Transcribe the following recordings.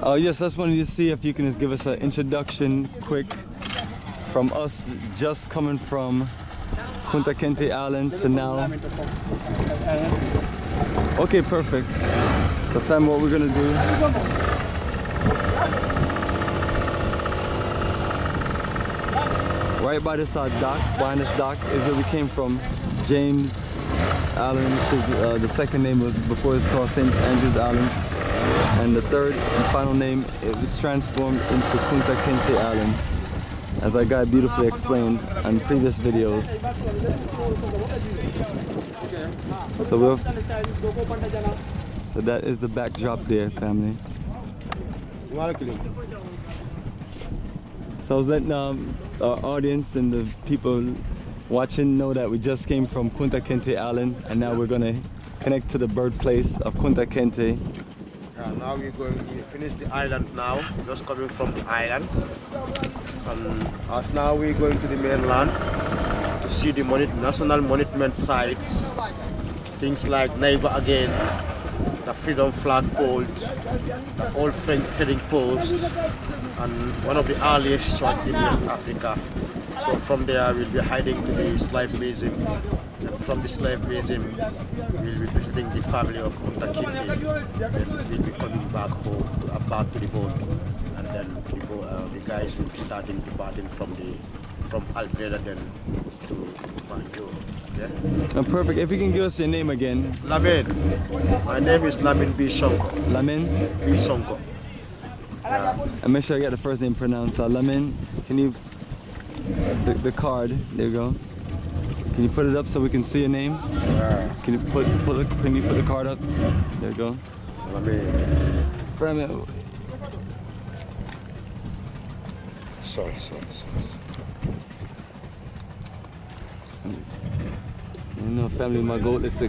Oh yes, I just wanted to see if you can just give us an introduction, quick, from us just coming from Kunta Kinte Island to now. Okay, perfect. So fam, what we're gonna do right by this uh, dock, behind this dock is where we came from. James Island, which is uh, the second name was before it's called St. Andrews Island. And the third and final name, it was transformed into Kunta Kinte Island. As I got beautifully explained on previous videos. So, we'll, so that is the backdrop there, family. So I was letting um, our audience and the people watching know that we just came from Kunta Kinte Island and now we're gonna connect to the birthplace of Kunta Kinte. Now we're going to finish the island now, just coming from the island. And as now we're going to the mainland to see the national monument sites, things like Never Again, the Freedom Flag pole, the Old French Trading Post, and one of the earliest church in West Africa. So from there we'll be heading to the slave museum. And from the slave museum we'll be visiting the family of Kunta Kinte. Then we'll be coming back home, to, uh, back to the boat. And then the, boat, uh, the guys will be starting departing from the from Albreda then to Banjul. Yeah? Uh, perfect. If you can give us your name again, Lamin. My name is Lamin B. Sonko. Lamin. B. Sonko. And make sure I get the first name pronounced. Uh, Lamin, can you the, the card? There you go. Can you put it up so we can see your name? Can you put, put the, can you put the card up? There you go. Lamin. From uh, Sorry, sorry, sorry. You know, family, my goal is to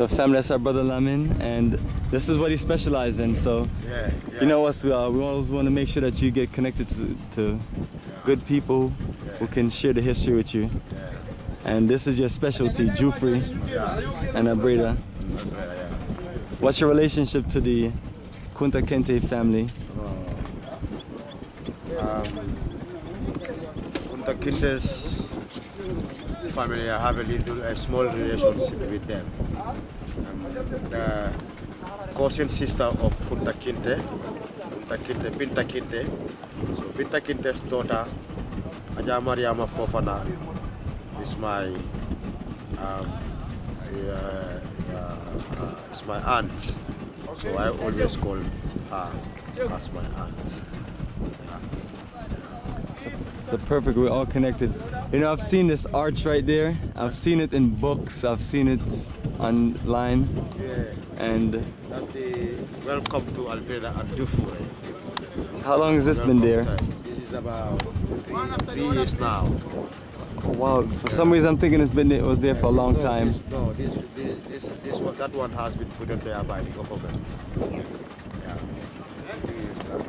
So family, that's our brother Lamin, and this is what he specializes in. So Yeah, yeah. you know us, we, uh, we always want to make sure that you get connected to, to good people who can share the history with you. And this is your specialty, Juffureh and Albreda. What's your relationship to the Kunta Kinte family? Kunta Kinte's family, I have a little, a small relationship with them. The cousin sister of Kunta Kinte, Kunta Kinte, Binta Kinte. So Binta Kinte's daughter, Aja Mariama Fofana, is my, um, uh, uh, is my aunt. So I always call her as my aunt. So perfect, we're all connected. You know, I've seen this arch right there. I've seen it in books, I've seen it online. Yeah. And That's the welcome to Albreda and Juffureh. Eh? how long has this been there? This is about three, three years now. Oh, wow, for some reason I'm thinking it's been it was there for a long No, time. This, no, this, this, this, this one, that one has been put in there by the government. Yeah. Three years now.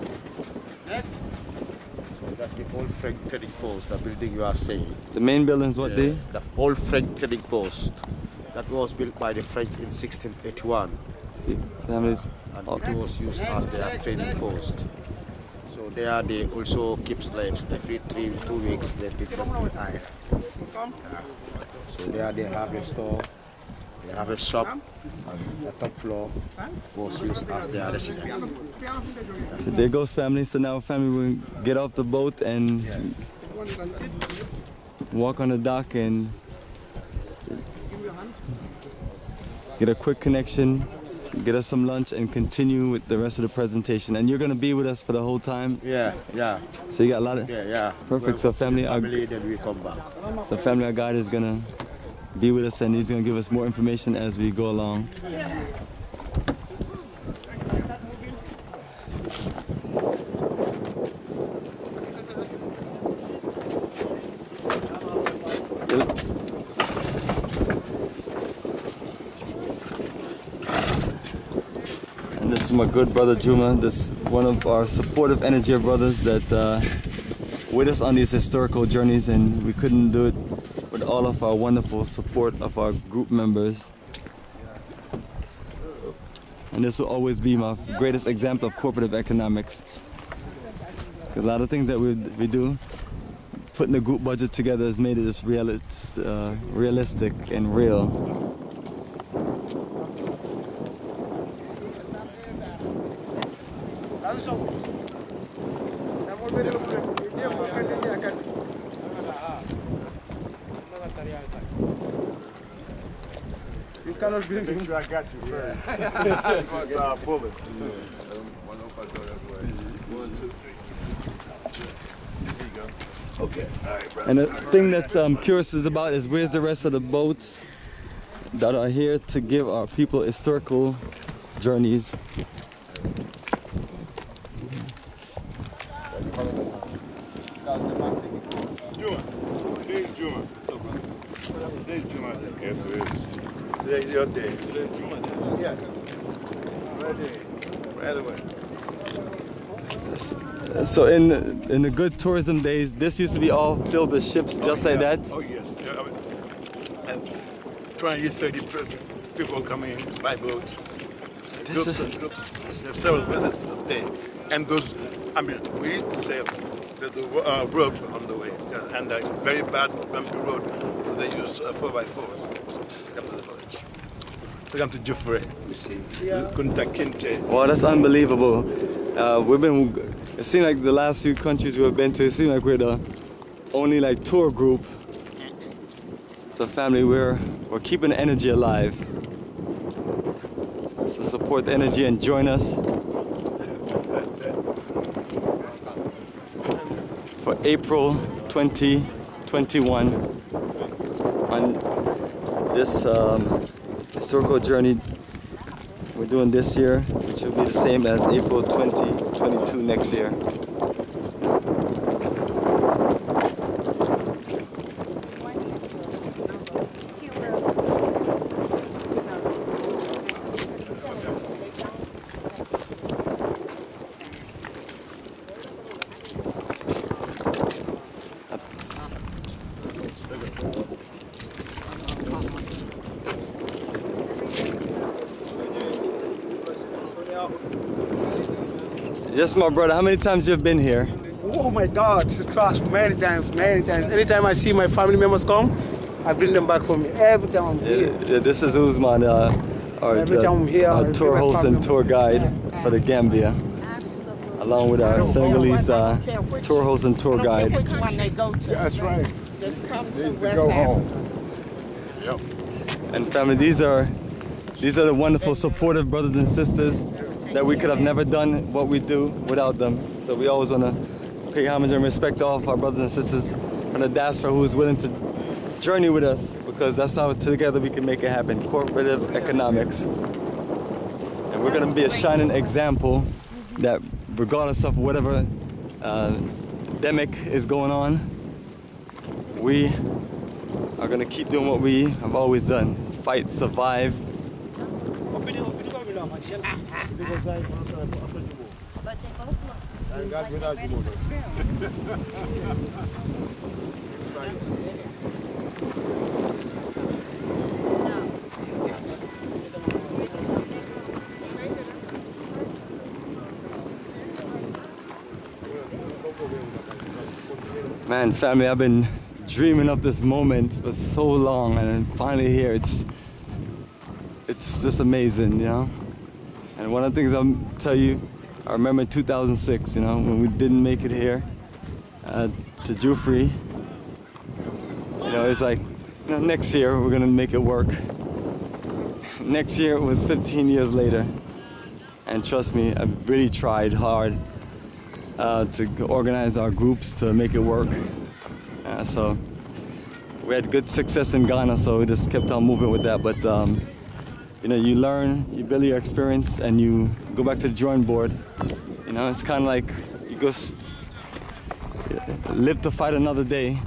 Next. So that's the old French trading post, the building you are saying. The main building is what Yeah, day? The old French trading post. That was built by the French in 1681. Families. and it was used as their training post. So there they also keep slaves every three, two weeks they take them to the island. So there they have a store, they have a shop, and the top floor was used as their residence. So there goes family. So now family will get off the boat and walk on the dock and get a quick connection, get us some lunch and continue with the rest of the presentation. And you're gonna be with us for the whole time. Yeah, yeah, So you got a lot of yeah, yeah. Perfect. So family, our- family, then we come back. so family our guide is gonna be with us and he's gonna give us more information as we go along. This is my good brother Juma. This is one of our supportive energy brothers that uh, with us on these historical journeys and we couldn't do it with all of our wonderful support of our group members. And this will always be my greatest example of cooperative economics. A lot of things that we, we do, putting the group budget together has made it just uh, realistic and real. You cannot bring Make sure I got you first. start pulling. Okay, all right, bro. And the thing that I'm curious is about is where's the rest of the boats that are here to give our people historical journeys. Juma. Today's Juma. Today's Juma. Yes, it is. Today's your day. Today's Juma day. Yeah. Right there. Right away. So in in the good tourism days, this used to be all filled with ships just like yeah. that. Oh, yes. Yeah, I mean, uh, 20, 30 people coming by boat. This Groups is- and groups. We have several visits a day. And those, I mean, we sail. There's a uh, road on the way. yeah, And uh, it's very bad, bumpy road. So they use uh, 4x4s to come to the village. To come to Juffureh, you see. Kunta Kinte. Wow, that's unbelievable. Uh, we've been. It seems like the last few countries we've been to, it seems like we're the only like tour group. It's a family. We're we're keeping the energy alive. So support the energy and join us for April 2021 on this um, historical journey we're doing this year, which will be the same as April 2022 next year. Yes, my brother, how many times you have been here? Oh my God, trust many times, many times. Anytime I see my family members come, I bring them back home. Every time I'm here. Yeah, this is Usman, uh, our, Every time I'm here, our tour host and tour guide Yes, for the Gambia, Absolutely. along with our Senegalese uh, tour host and tour guide. Which one they go to? That's right. Just come to Needs to West go Africa. home. Yep. And family, these are these are the wonderful, supportive brothers and sisters that we could have never done what we do without them. So we always want to pay homage and respect to all of our brothers and sisters from the diaspora who is willing to journey with us because that's how together we can make it happen. Cooperative economics. And we're going to be a shining example that regardless of whatever uh, is going on, we are going to keep doing what we have always done. Fight, survive, Man, family, I've been dreaming of this moment for so long, and finally here, it's it's just amazing, you know. And one of the things I'll tell you, I remember in 2006, you know, when we didn't make it here uh, to Juffureh. You know, it's like, you know, next year we're gonna make it work. Next year was 15 years later, and trust me, I've really tried hard uh, to organize our groups to make it work. Uh, so we had good success in Ghana, so we just kept on moving with that. But um, you know, you learn, you build your experience, and you go back to the drawing board. You know, it's kind of like you go live to fight another day.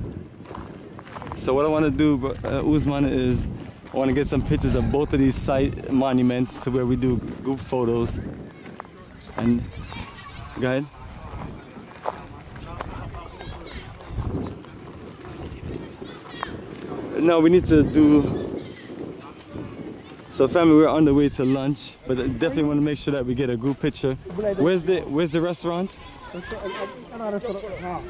So what I want to do, uh, Usman, is I want to get some pictures of both of these site monuments to where we do group photos. And go ahead. No, we need to do so family, we're on the way to lunch, but definitely want to make sure that we get a group picture. Where's the Where's the restaurant? Uh, uh, uh,